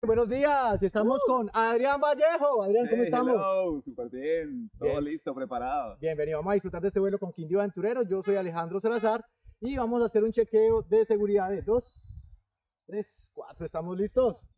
Buenos días, estamos uh. con Adrián Vallejo. Adrián, ¿cómo Hey, estamos? Hello, súper bien, todo Bien. listo, preparado. Bienvenido, vamos a disfrutar de este vuelo con Quindío Aventurero. Yo soy Alejandro Salazar y vamos a hacer un chequeo de seguridad de 2, 3, 4. ¿Estamos listos?